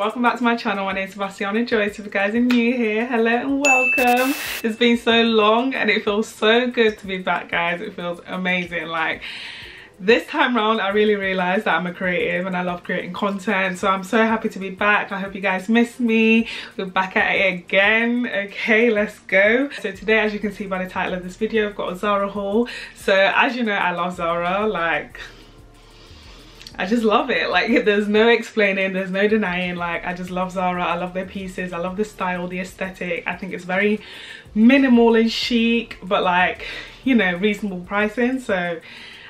welcome back to my channel. My name is Sebastiana Joyce. If you guys are new here hello and welcome. It's been so long and it feels so good to be back guys. It feels amazing. Like this time around I really realized that I'm a creative and I love creating content. So I'm so happy to be back. I hope you guys missed me. We're back at it again. Okay let's go. So today as you can see by the title of this video I've got a Zara haul so as you know I love Zara. Like I just love it. Like there's no explaining there's no denying. Like I just love Zara. I love their pieces. I love the style the aesthetic. I think it's very minimal and chic but like you know reasonable pricing. So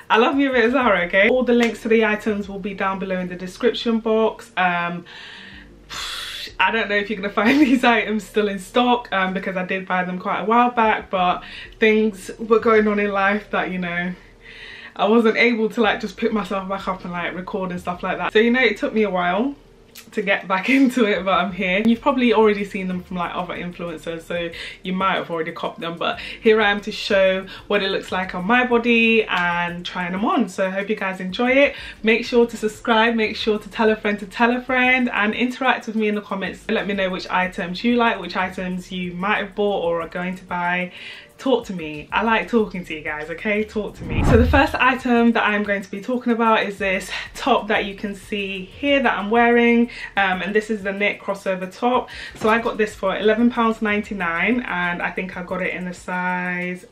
I love me a bit of Zara, okay? All the links to the items will be down below in the description box. Um, I don't know if you're gonna find these items still in stock um, because I did buy them quite a while back, but things were going on in life that, you know, I wasn't able to like just pick myself back up and like record and stuff like that. So, you know, it took me a while to get back into it but I'm here. You've probably already seen them from like other influencers so you might have already copped them but here I am to show what it looks like on my body and trying them on so I hope you guys enjoy it. Make sure to subscribe, make sure to tell a friend to tell a friend and interact with me in the comments. Let me know which items you like, which items you might have bought or are going to buy talk to me. I like talking to you guys okay? Talk to me. So the first item that i'm going to be talking about is this top that you can see here that i'm wearing. Um, and this is the knit crossover top. So i got this for 11 pounds 99 and i think i got it in the size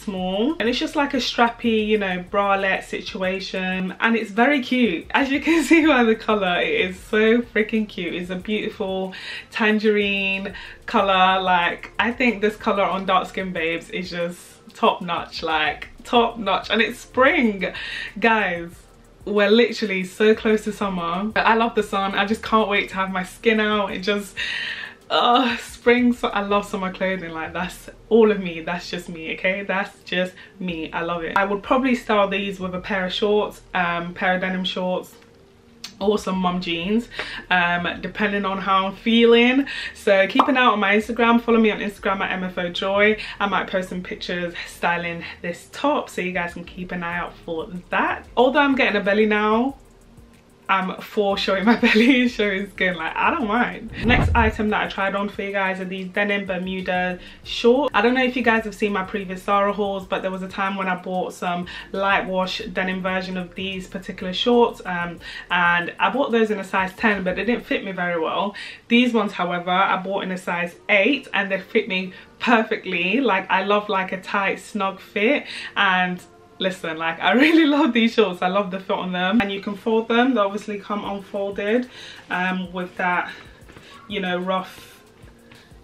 small. And it's just like a strappy you know bralette situation. And it's very cute. As you can see by the color it is so freaking cute. It's a beautiful tangerine color like i think this color on dark skin babes is just top notch. Like top notch. And it's spring. Guys we're literally so close to summer. I love the sun. I just can't wait to have my skin out. It just oh spring so i love summer clothing like that's all of me that's just me okay? That's just me i love it. I would probably style these with a pair of shorts um pair of denim shorts or some mum jeans um, depending on how i'm feeling. So keep an eye on my instagram follow me on instagram at mfo joy. I might post some pictures styling this top so you guys can keep an eye out for that. Although i'm getting a belly now I'm for showing my belly showing skin like I don't mind. Next item that I tried on for you guys are these denim Bermuda shorts. I don't know if you guys have seen my previous Zara hauls but there was a time when I bought some light wash denim version of these particular shorts um, and I bought those in a size 10 but they didn't fit me very well. These ones however I bought in a size 8 and they fit me perfectly. Like I love like a tight snug fit and listen like i really love these shorts. I love the fit on them. And you can fold them. They obviously come unfolded um, with that you know rough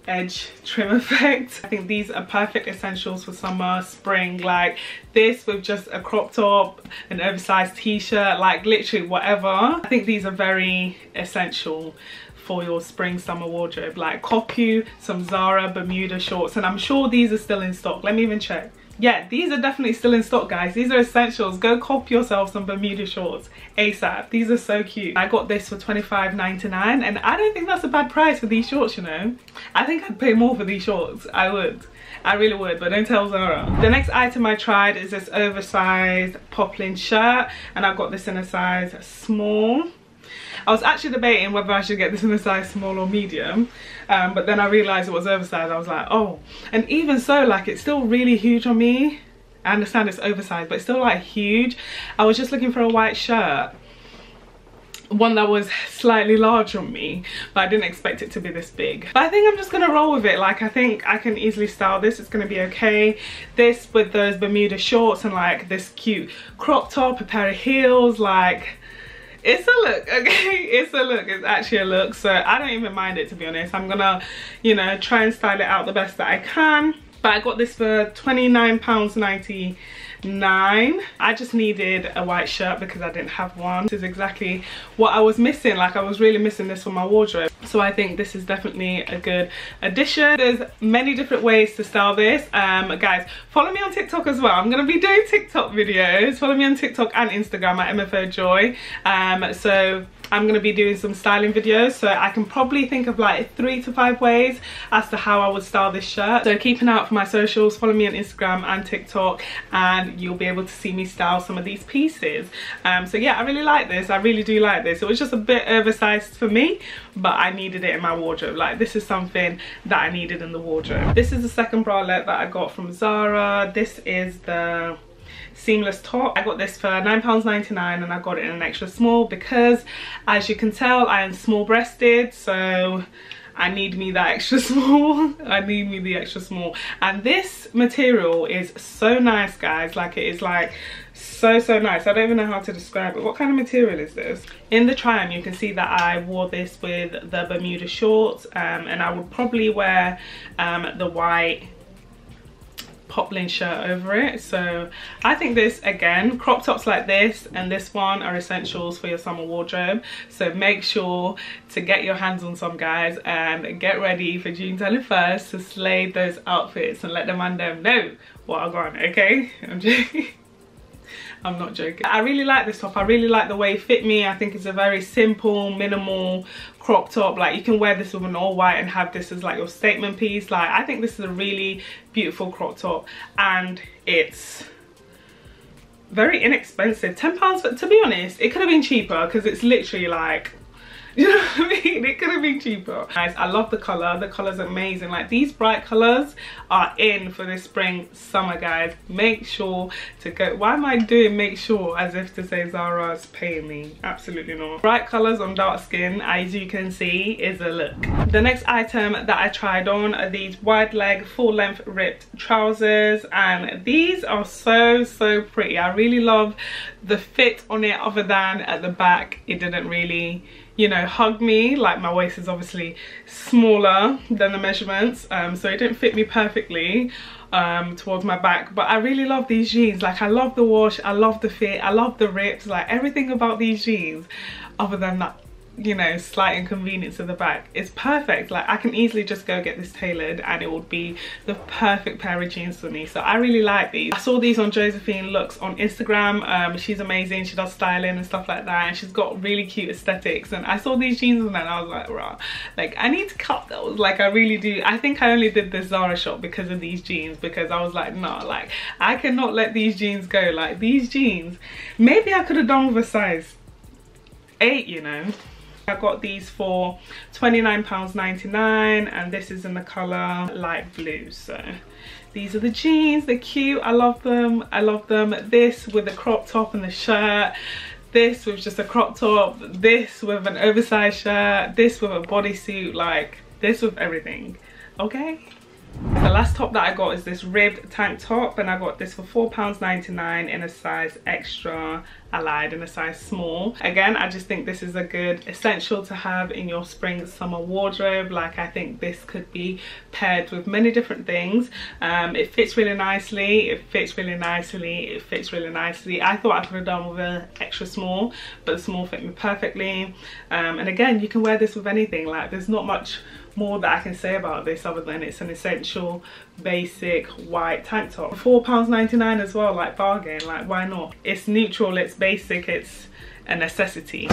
edge trim effect. I think these are perfect essentials for summer spring like this with just a crop top an oversized t-shirt like literally whatever. I think these are very essential for your spring summer wardrobe like cop you some zara bermuda shorts. And i'm sure these are still in stock. Let me even check yeah these are definitely still in stock guys. These are essentials. Go cop yourself some bermuda shorts asap these are so cute. I got this for 25.99 and i don't think that's a bad price for these shorts you know? I think i'd pay more for these shorts. I would. I really would, but don't tell Zara. The next item I tried is this oversized poplin shirt, and I got this in a size small. I was actually debating whether I should get this in a size small or medium um, but then I realised it was oversized. I was like oh. And even so like it's still really huge on me. I understand it's oversized but it's still like huge. I was just looking for a white shirt one that was slightly large on me but I didn't expect it to be this big. But I think I'm just gonna roll with it. Like I think I can easily style this. It's gonna be okay. This with those Bermuda shorts and like this cute crop top a pair of heels like it's a look okay? It's a look. It's actually a look. So i don't even mind it to be honest. I'm gonna you know try and style it out the best that i can. But i got this for 29 pounds 90 nine i just needed a white shirt because i didn't have one. This is exactly what i was missing. Like i was really missing this for my wardrobe so i think this is definitely a good addition. There's many different ways to style this. Um guys follow me on tiktok as well. I'm gonna be doing tiktok videos. Follow me on tiktok and instagram at mfo joy. Um so I'm going to be doing some styling videos so I can probably think of like three to five ways as to how I would style this shirt. So keep an eye out for my socials, follow me on Instagram and TikTok and you'll be able to see me style some of these pieces. Um, so yeah, I really like this. I really do like this. It was just a bit oversized for me, but I needed it in my wardrobe. Like this is something that I needed in the wardrobe. This is the second bralette that I got from Zara. This is the seamless top. I got this for £9.99 and I got it in an extra small because as you can tell I am small breasted so I need me that extra small. I need me the extra small. And this material is so nice guys. Like it is like so so nice. I don't even know how to describe it. What kind of material is this? In the try on you can see that I wore this with the Bermuda shorts um, and I would probably wear um, the white poplin shirt over it. So i think this again crop tops like this and this one are essentials for your summer wardrobe. So make sure to get your hands on some guys and get ready for june 21st to slay those outfits and let the man them know what i got okay? I'm joking I'm not joking. I really like this top. I really like the way it fit me. I think it's a very simple, minimal crop top. Like you can wear this with an all white and have this as like your statement piece. Like I think this is a really beautiful crop top and it's very inexpensive. £10, but to be honest, it could have been cheaper because it's literally like you know what I mean? It could have been cheaper. Guys, I love the colour. The colour's amazing. Like these bright colours are in for this spring, summer, guys. Make sure to go. Why am I doing make sure as if to say Zara's paying me? Absolutely not. Bright colours on dark skin, as you can see, is a look. The next item that I tried on are these wide leg, full length ripped trousers. And these are so, so pretty. I really love the fit on it other than at the back. It didn't really you know hug me. Like my waist is obviously smaller than the measurements um, so it didn't fit me perfectly um, towards my back. But I really love these jeans. Like I love the wash I love the fit I love the rips like everything about these jeans other than that you know slight inconvenience at the back it's perfect. Like i can easily just go get this tailored and it would be the perfect pair of jeans for me. So i really like these. I saw these on josephine looks on instagram. Um, she's amazing. She does styling and stuff like that. And she's got really cute aesthetics. And i saw these jeans and i was like rah. Like i need to cut those. Like i really do. I think i only did this zara shop because of these jeans because i was like no like i cannot let these jeans go. Like these jeans maybe i could have done with a size eight you know I got these for £29.99 and this is in the colour light blue. So these are the jeans, they're cute, I love them, I love them. This with the crop top and the shirt, this with just a crop top, this with an oversized shirt, this with a bodysuit, like this with everything, okay? The last top that I got is this ribbed tank top and I got this for £4.99 in a size extra. I lied, in a size small. Again, I just think this is a good essential to have in your spring summer wardrobe. Like I think this could be paired with many different things. Um, it fits really nicely, it fits really nicely, it fits really nicely. I thought I could have done with an extra small, but the small fit me perfectly. Um, and again, you can wear this with anything. Like there's not much more that I can say about this other than it's an essential basic white tank top. £4.99 as well, like bargain, like why not? It's neutral, it's basic, it's a necessity.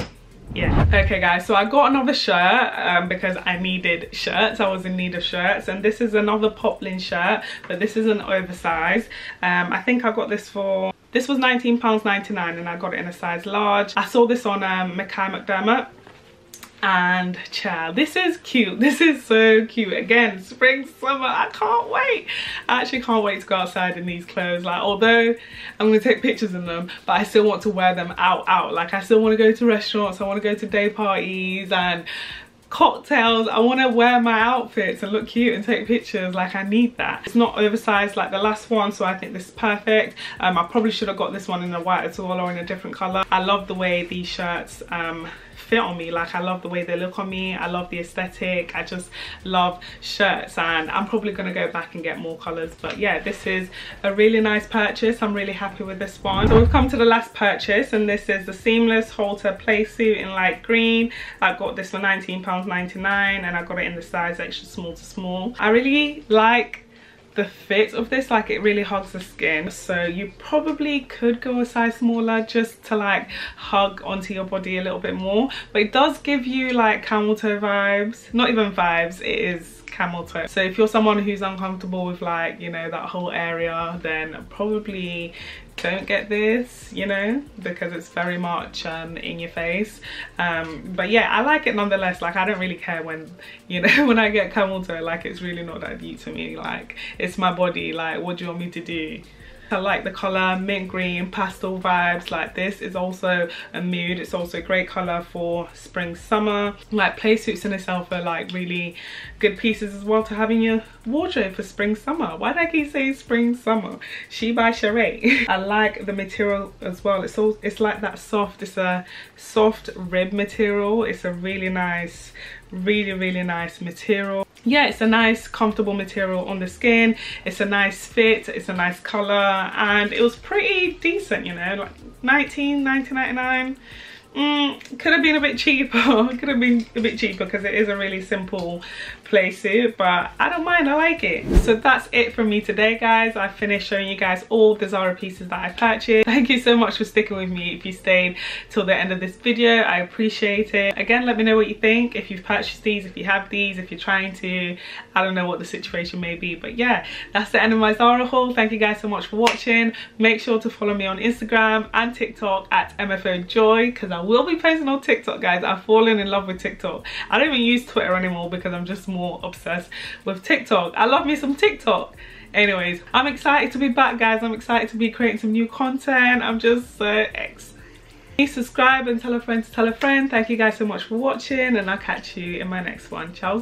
Yeah. Okay guys so i got another shirt um, because i needed shirts. I was in need of shirts and this is another poplin shirt but this is an oversized um, i think i got this for this was 19 pounds 99 and i got it in a size large. I saw this on um Mackay McDermott and child this is cute. This is so cute. Again spring summer. I can't wait. I actually can't wait to go outside in these clothes. Like although i'm gonna take pictures in them but i still want to wear them out out. Like i still want to go to restaurants. I want to go to day parties and cocktails. I want to wear my outfits and look cute and take pictures. Like i need that. It's not oversized like the last one so i think this is perfect. Um, i probably should have got this one in a white as well or in a different color i love the way these shirts um, fit on me. Like I love the way they look on me. I love the aesthetic. I just love shirts. And I'm probably gonna go back and get more colors. But yeah this is a really nice purchase. I'm really happy with this one. So we've come to the last purchase and this is the seamless halter play suit in light green. I got this for 19 pounds 99 and I got it in the size extra small to small. I really like the fit of this like it really hugs the skin. So you probably could go a size smaller just to like hug onto your body a little bit more. But it does give you like camel toe vibes. Not even vibes it is camel toe. So if you're someone who's uncomfortable with like you know that whole area then probably don't get this you know because it's very much um, in your face. Um, but yeah I like it nonetheless. Like I don't really care when you know when I get camel toe like it's really not that deep to me. Like it's my body. Like what do you want me to do I like the colour mint green pastel vibes like this is also a mood. It's also a great colour for spring summer. Like play suits in itself are like really good pieces as well to have in your wardrobe for spring summer. Why did I keep saying spring summer? She by Sheree. I like the material as well. It's all it's like that soft it's a soft rib material. It's a really nice really really nice material yeah it's a nice comfortable material on the skin. It's a nice fit. It's a nice color. And it was pretty decent you know like 19 1999 mm, could have been a bit cheaper. Could have been a bit cheaper because it is a really simple play suit but I don't mind I like it. So that's it from me today guys. I finished showing you guys all the Zara pieces that I purchased. Thank you so much for sticking with me if you stayed till the end of this video. I appreciate it. Again let me know what you think if you've purchased these if you have these if you're trying to. I don't know what the situation may be but yeah that's the end of my Zara haul. Thank you guys so much for watching. Make sure to follow me on Instagram and TikTok at MFO Joy because I will be posting on TikTok guys I've fallen in love with TikTok I don't even use Twitter anymore because I'm just more obsessed with TikTok. I love me some TikTok. Anyways, I'm excited to be back guys. I'm excited to be creating some new content. I'm just so excited. Please subscribe and tell a friend to tell a friend. Thank you guys so much for watching and I'll catch you in my next one. Ciao,